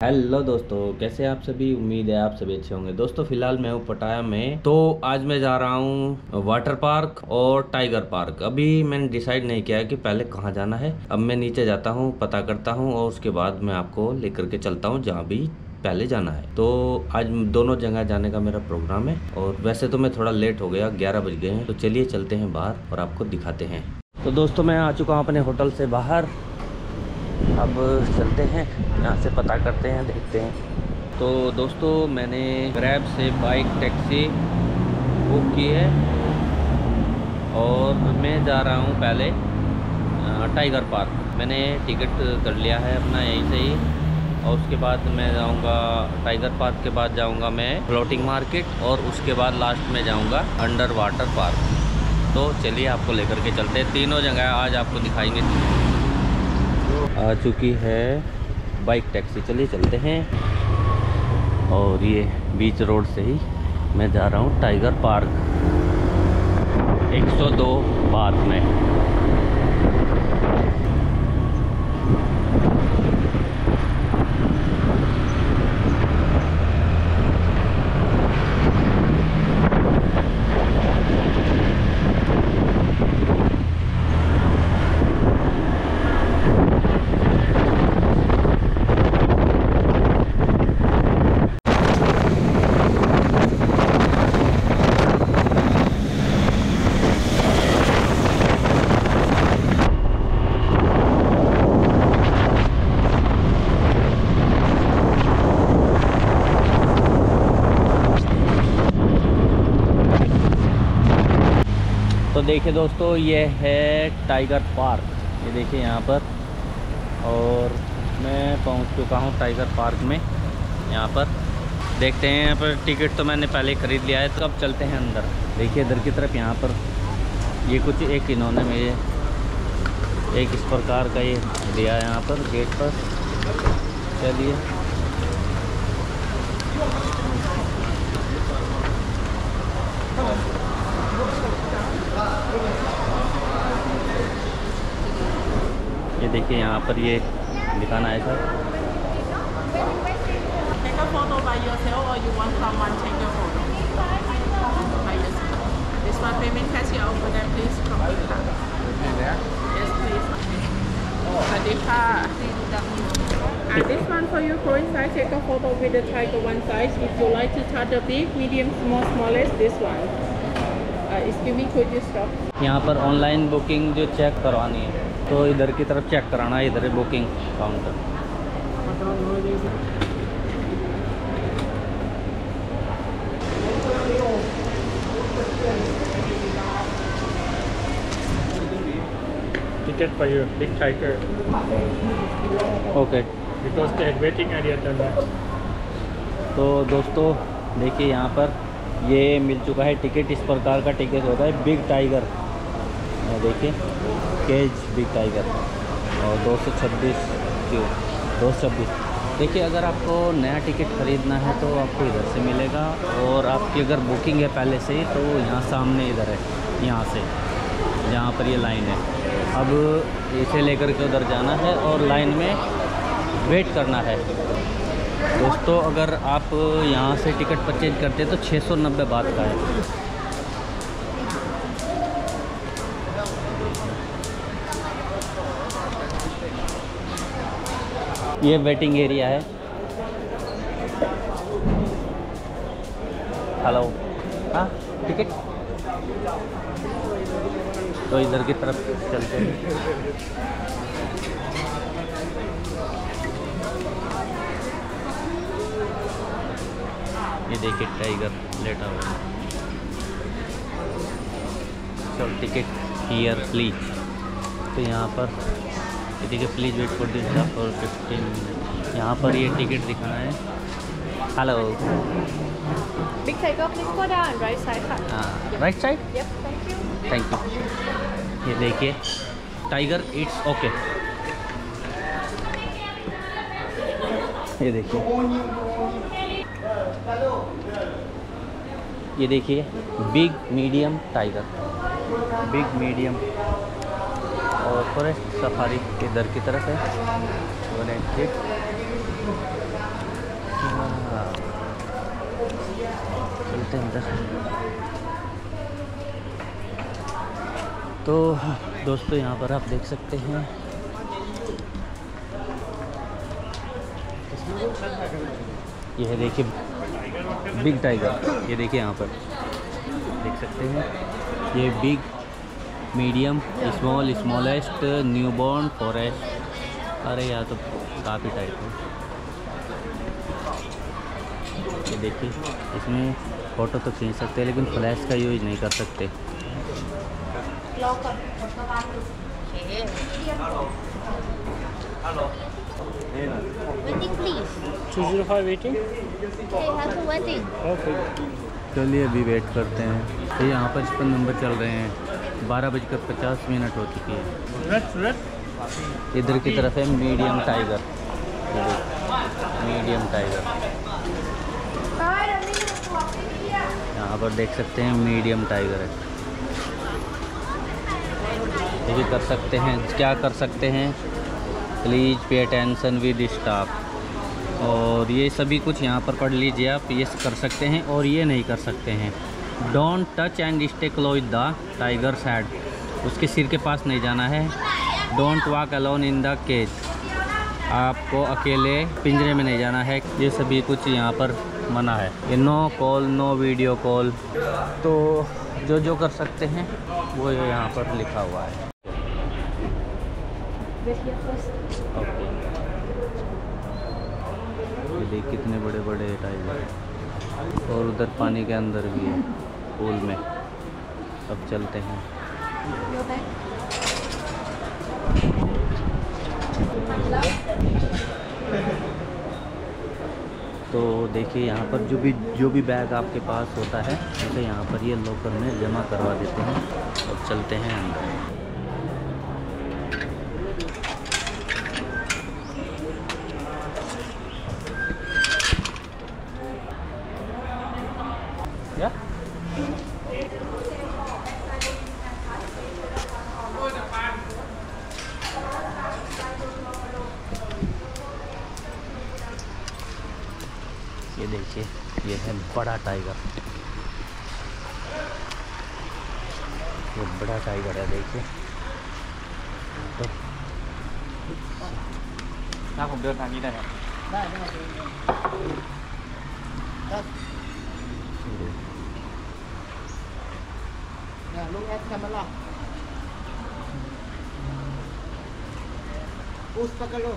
Hello दोस्तों, कैसे आप सभी? उम्मीद है आप सभी अच्छे होंगे। दोस्तों, फ़िलहाल मैं हूँ पटाया में। तो आज मैं जा रहा हूँ वाटर पार्क और टाइगर पार्क। अभी मैंने डिसाइड नहीं किया है कि पहले कहाँ जाना है। अब मैं नीचे जाता हूँ, पता करता हूँ और उसके बाद मैं आपको लेकर के चलता हूँ जहाँ भी पहले जाना है। तो आज दोनों जगह जाने का मेरा प्रोग्राम है और वैसे तो मैं थोड़ा लेट हो गया, ग्यारह बज गए हैं। तो चलिए चलते हैं बाहर और आपको दिखाते हैं। तो दोस्तों, मैं आ चुका हूँ अपने होटल से बाहर। अब चलते हैं, यहाँ से पता करते हैं, देखते हैं। तो दोस्तों, मैंने ग्रैब से बाइक टैक्सी बुक की है और मैं जा रहा हूँ पहले टाइगर पार्क मैंने टिकट कर लिया है अपना यहीं से ही और उसके बाद मैं जाऊँगा टाइगर पार्क के बाद जाऊँगा मैं फ्लोटिंग मार्केट और उसके बाद लास्ट में जाऊँगा अंडर वाटर पार्क तो चलिए आपको लेकर के चलते हैं। तीनों जगह आज आपको दिखाएँगे। आ चुकी है बाइक टैक्सी। चलिए चलते हैं। और ये बीच रोड से ही मैं जा रहा हूँ टाइगर पार्क। 102 पार्क में। देखिए दोस्तों, ये है टाइगर पार्क ये देखिए यहाँ पर। और मैं पहुँच चुका हूँ टाइगर पार्क में, यहाँ पर। देखते हैं, यहाँ पर टिकट तो मैंने पहले ख़रीद लिया है तो अब चलते हैं अंदर। देखिए, इधर की तरफ़ यहाँ पर। ये कुछ एक इन्होंने मेरे एक इस प्रकार का ये दिया है यहाँ पर गेट पर। चलिए। ये देखिए यहाँ पर ये दिखाना है sir Take a photo by yourself or you want someone take your photo? By yourself. This one payment cashier over there, please. From India. Yes, please. Sadika. And this one for you, coincide. Take a photo with the tiger one size. If you like to touch the big, medium, small, smallest, this one. Uh, me, could you stop? यहाँ पर online booking जो check करवानी है तो इधर की तरफ़ check कराना है इधर है booking counter ticket for you, big tiger, okay because they waiting area. तो दोस्तों देखिए यहाँ पर ये मिल चुका है टिकट, इस प्रकार का टिकट होता है, बिग टाइगर। देखिए, केज बिग टाइगर। और दो सौ छब्बीस दो सौ छब्बीस। देखिए, अगर आपको नया टिकट ख़रीदना है तो आपको इधर से मिलेगा, और आपकी अगर बुकिंग है पहले से तो यहाँ सामने इधर है, यहाँ से, जहाँ पर ये लाइन है। अब इसे लेकर के उधर जाना है, और लाइन में वेट करना है। दोस्तों, अगर आप यहाँ से टिकट परचेज करते हैं तो छः सौ नब्बे बात का है। ये वेटिंग एरिया है। हेलो। हाँ टिकट? तो इधर की तरफ़ चलते हैं। ये देखिए टाइगर लेटा हुआ। है चल टिकट हियर प्लीज़ तो यहाँ पर ये देखिए please wait for this for fifteen minute यहाँ पर ये टिकट दिखाना है। Hello Big Tiger, please go down right side. huh? Right side Yep, thank you. Thank you ये देखिए टाइगर इट्स ओके ये देखिए। ये देखिए big medium tiger big medium और फॉरेस्ट सफारी इधर की तरफ़ है। चलते हैं अंदर तो दोस्तों यहाँ पर आप देख सकते हैं। यह देखिए बिग टाइगर ये देखिए यहाँ पर। देख सकते हैं। ये big medium small smallest newborn forest अरे यहाँ तो काफ़ी टाइप है। ये देखिए इसमें फ़ोटो तो खींच सकते हैं लेकिन फ्लैश का यूज़ नहीं कर सकते। Waiting please. 205 waiting? Okay, have to waiting. Okay. चलिए अभी वेट करते हैं तो यहाँ पर इस पर नंबर चल रहे हैं बारह बजकर पचास मिनट हो चुकी है. इधर की तरफ़ है मीडियम टाइगर मीडियम टाइगर यहाँ पर देख सकते हैं मीडियम टाइगर है ये कर सकते हैं क्या कर सकते हैं please pay attention with staff और ये सभी कुछ यहाँ पर पढ़ लीजिए आप, ये कर सकते हैं और ये नहीं कर सकते हैं। Don't touch and stay close the tiger head उसके सिर के पास नहीं जाना है। Don't walk alone in the cage आपको अकेले पिंजरे में नहीं जाना है। ये सभी कुछ यहाँ पर मना है। ये no call no video call तो जो जो कर सकते हैं, वो यहाँ पर लिखा हुआ है। ओके ये देख कितने बड़े बड़े टाइगर हैं। और उधर पानी के अंदर भी है पूल में। अब चलते हैं। तो देखिए यहाँ पर जो भी जो भी बैग आपके पास होता है उसे यहाँ पर ये लॉकर में जमा करवा देते हैं। और चलते हैं अंदर। ये देखिए ये है बड़ा टाइगर ये बड़ा टाइगर है देखिए तो ถ้าผมเดินทางนี้ได้ครับ Look at camera. Push पकड़ो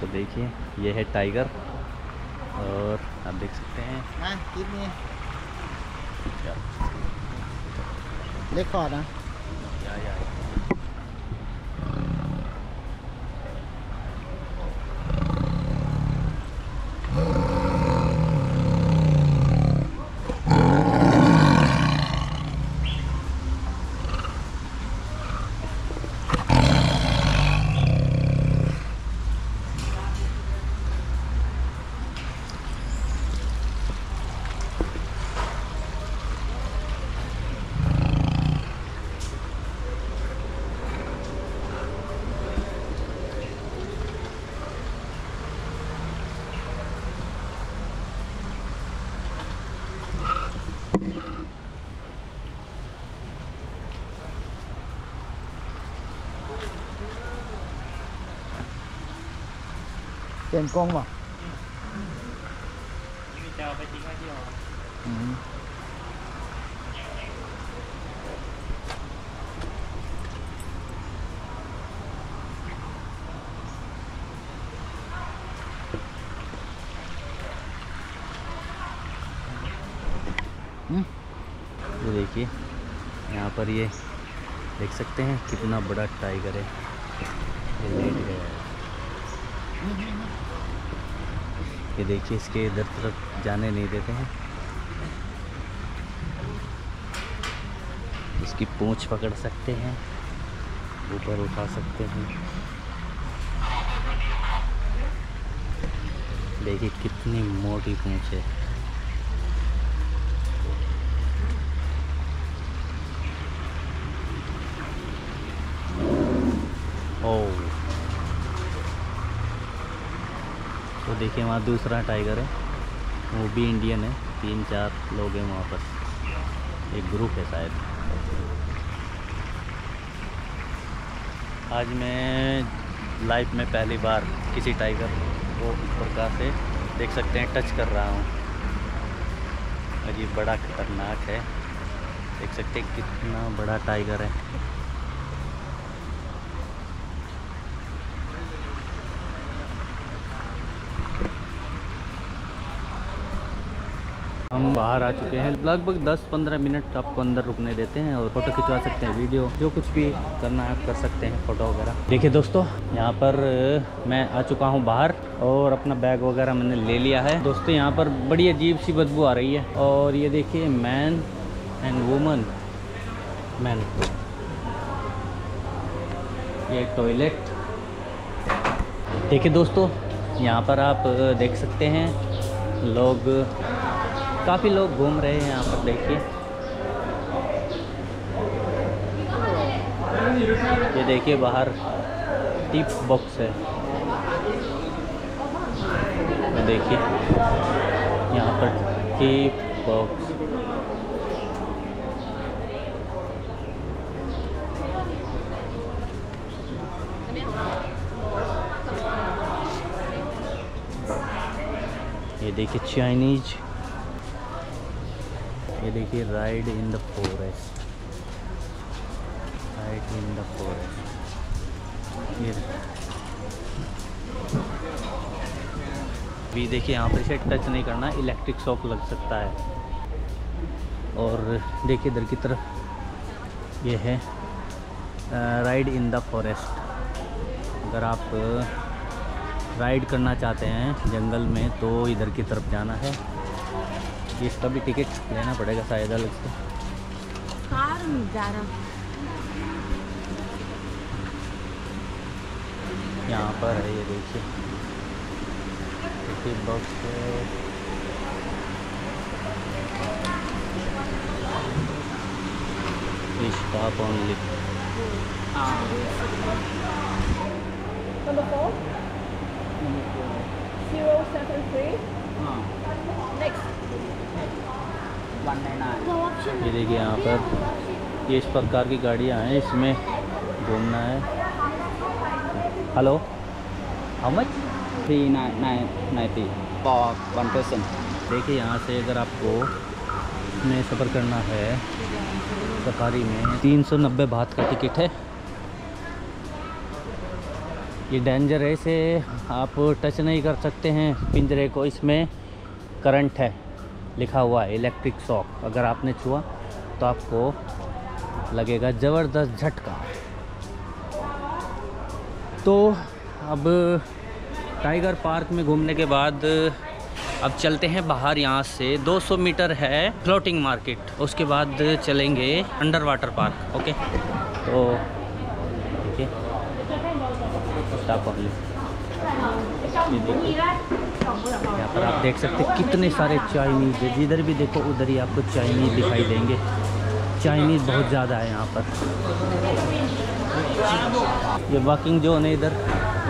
तो देखिए ये है टाइगर और आप देख सकते हैं। ना कितनी क्या रिकॉर्ड ना या, या, या। tiền công mà มีจะเอาไปทิ้งไว้ที่หอ ừ. ये देखिए यहाँ पर ये देख सकते हैं कितना बड़ा टाइगर है ये देखिए, इसके इधर तरफ़ जाने नहीं देते हैं। इसकी पूंछ पकड़ सकते हैं, ऊपर उठा सकते हैं। देखिए, कितनी मोटी पूंछ है ओ तो देखिए, वहाँ दूसरा टाइगर है। वो भी इंडियन है। तीन चार लोग हैं वहाँ पर। एक ग्रुप है शायद। आज मैं लाइफ में पहली बार किसी टाइगर को इस प्रकार से देख सकते हैं टच कर रहा हूँ। अजीब बड़ा खतरनाक है। देख सकते हैं कितना बड़ा टाइगर है। हम बाहर आ चुके हैं। लगभग 10-15 मिनट आपको अंदर रुकने देते हैं और फ़ोटो खिंचवा सकते हैं, वीडियो, जो कुछ भी करना है कर सकते हैं फ़ोटो वगैरह। देखिए दोस्तों, यहाँ पर मैं आ चुका हूँ बाहर और अपना बैग वगैरह मैंने ले लिया है। दोस्तों, यहाँ पर बड़ी अजीब सी बदबू आ रही है और ये देखिए मैन एंड वुमन मैन ये टॉयलेट देखिए दोस्तों, यहाँ पर आप देख सकते हैं, लोग काफ़ी लोग घूम रहे हैं यहाँ पर देखिए। ये देखिए बाहर टिप बॉक्स है। ये देखिए, यहाँ पर टिप बॉक्स। ये देखिए चाइनीज़ ये देखिए ride in the forest ride in the forest ये भी देखिए, यहाँ पर इसे टच नहीं करना इलेक्ट्रिक शॉक लग सकता है। और देखिए, इधर की तरफ़ ये है राइड इन द फॉरेस्ट अगर आप राइड करना चाहते हैं जंगल में तो इधर की तरफ़ जाना है। इसका भी टिकट लेना पड़ेगा शायद अलग से। कार जा रहा यहाँ पर है ये देखिए। Ticket box stop only. Next. ये देखिए यहाँ पर ये इस प्रकार की गाड़ियाँ हैं इसमें घूमना है। Hello? How much three nine ninety. One person. देखिए यहाँ से अगर आपको में सफ़र करना है सफारी में तीन सौ नब्बे भात का टिकट है। ये डेंजर है इसे आप टच नहीं कर सकते हैं। पिंजरे को इसमें करंट है। लिखा हुआ है इलेक्ट्रिक शॉक अगर आपने छुआ तो आपको लगेगा ज़बरदस्त झटका। तो अब टाइगर पार्क में घूमने के बाद अब चलते हैं बाहर यहाँ से। 200 मीटर है फ्लोटिंग मार्केट उसके बाद चलेंगे अंडर वाटर पार्क ओके तो ठीक है यहाँ पर आप देख सकते हैं कितने सारे चाइनीज़ है। जिधर भी देखो, उधर ही आपको चाइनीज़ दिखाई देंगे। चाइनीज़ बहुत ज़्यादा है यहाँ पर। ये वॉकिंग जोन है इधर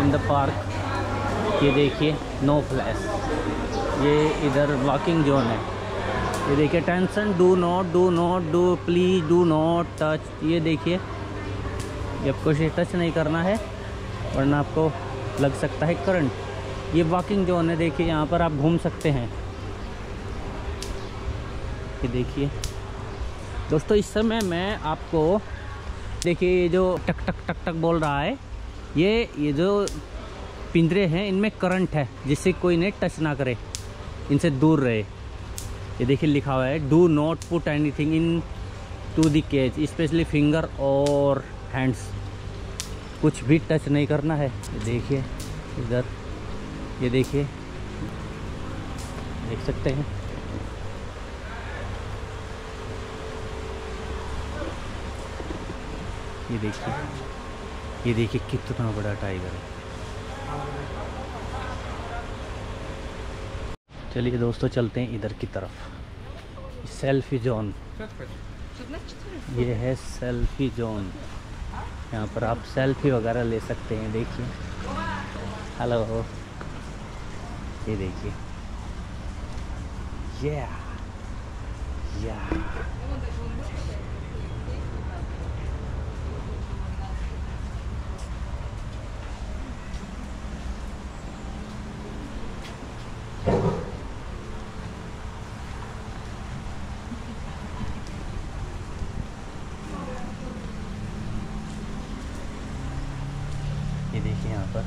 इन द पार्क ये देखिए नो फ्लैश ये इधर वॉकिंग जोन है। ये देखिए tension do not do not do please do not touch ये देखिए जब कुछ टच नहीं करना है, वरना आपको लग सकता है करंट ये वॉकिंग जोन है, देखिए, यहाँ पर आप घूम सकते हैं। ये देखिए। दोस्तों, इस समय मैं आपको, देखिए, ये जो टक टक टक टक बोल रहा है, ये ये जो पिंजरे हैं, इनमें करंट है, जिससे कोई ने टच ना करे, इनसे दूर रहे। ये देखिए, लिखा हुआ है do not put anything in to the cage specially finger और हैंड्स कुछ भी टच नहीं करना है। देखिए, इधर। ये देखिए। देख सकते हैं। ये देखिए। ये देखिए कितना बड़ा टाइगर है। चलिए दोस्तों, चलते हैं इधर की तरफ़। सेल्फी जोन ये है सेल्फी जोन यहाँ पर आप सेल्फी वगैरह ले सकते हैं, देखिए। हेलो ये देखिए। ये या ये देखिए यहाँ पर।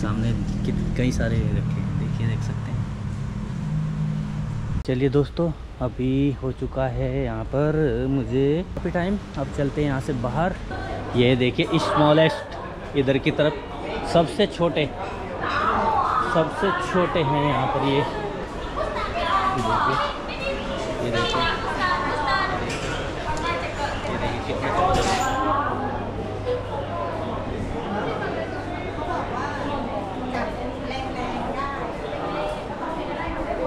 सामने कई सारे रखे हैं देखिए देख सकते हैं चलिए दोस्तों, अभी हो चुका है यहाँ पर मुझे काफ़ी टाइम अब चलते हैं यहाँ से बाहर। ये देखिए स्मॉलेस्ट इधर की तरफ़ सबसे छोटे सबसे छोटे हैं यहाँ पर ये देखिए ये देखिए ये देखिए कितने छोटे हैं।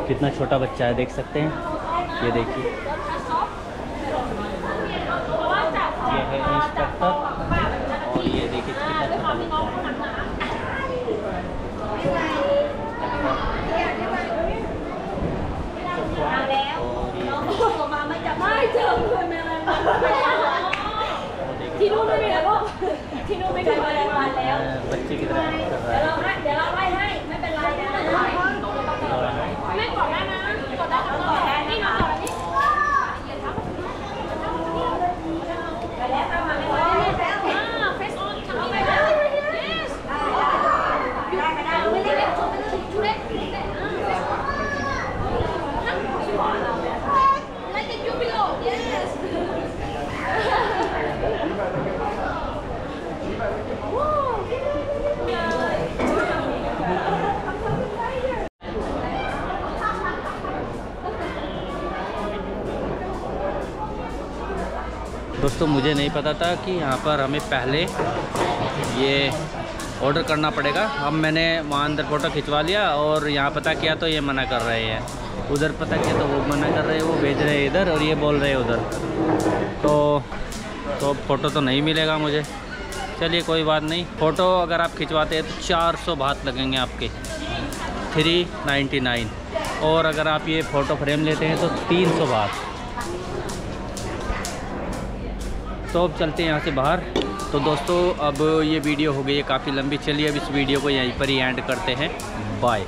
कितना छोटा बच्चा है देख सकते हैं। ये देखिए। ये है इंस्पेक्टर और ये देखिए कितना छोटा बच्चा है। और ये ไ मुझे नहीं पता था कि यहाँ पर हमें पहले ये ऑर्डर करना पड़ेगा। अब मैंने वहाँ अंदर फ़ोटो खिंचवा लिया और यहाँ पता किया तो ये मना कर रहे हैं। उधर पता किया तो वो मना कर रहे हैं, वो भेज रहे हैं इधर और ये बोल रहे हैं उधर। तो तो फ़ोटो तो नहीं मिलेगा मुझे। चलिए कोई बात नहीं। फ़ोटो अगर आप खिंचवाते हैं तो चार सौ बात लगेंगे आपके। थ्री नाइन्टी नाइन और अगर आप ये फ़ोटो फ्रेम लेते हैं तो तीन सौ बात। तो अब चलते हैं यहाँ से बाहर। तो दोस्तों, अब ये वीडियो हो गई है काफ़ी लंबी। चलिए अब इस वीडियो को यहीं पर ही एंड करते हैं। बाय